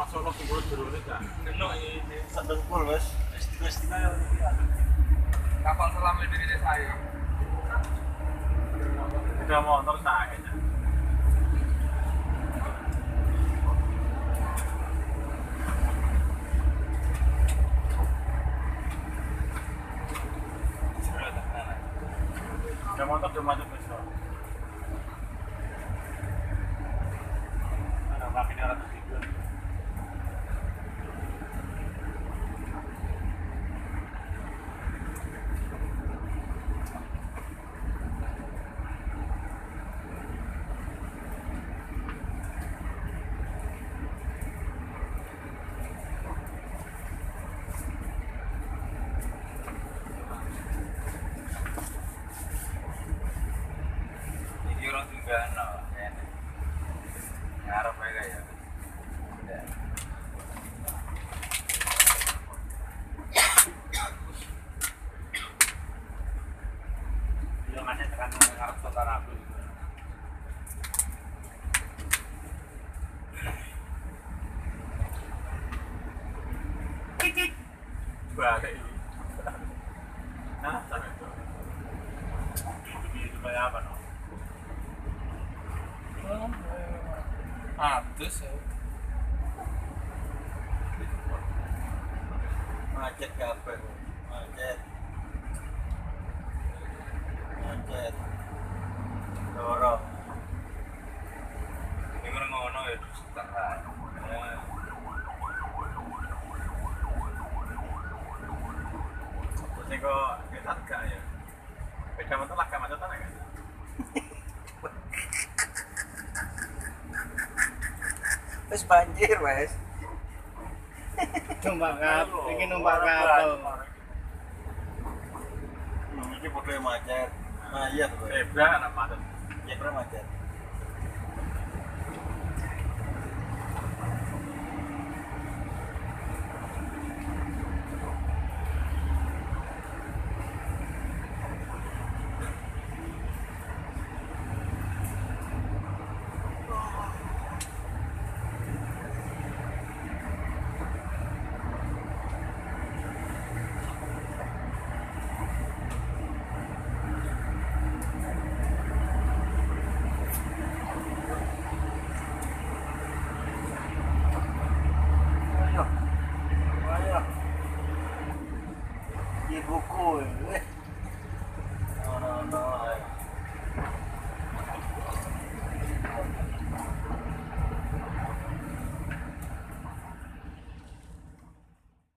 masuk lo kumpul dulu nih kan. Sedang full wes. Wes Kapal selam Indonesia saya. Udah motor saya. Udah motor udah macet besok. Ada makin ratus ribu. Ini orang juga no, kayaknya. Ngarep aja ya. Udah. Ngasih tekan ngarep kota Rabu. Balik ini. Nah, sampai itu. Apa no? Atus ya. Macet kabeh. Macet. Macet. Dorong. Ini ngono ya. Terus ini kok kita gak ya? Beda motor lah gak macetan ya kan? Wes banjir wes. numpak kapal iki numpak kapal Ini bodoh macet. Tuh. Zebra anak macet. Ya macet. boy.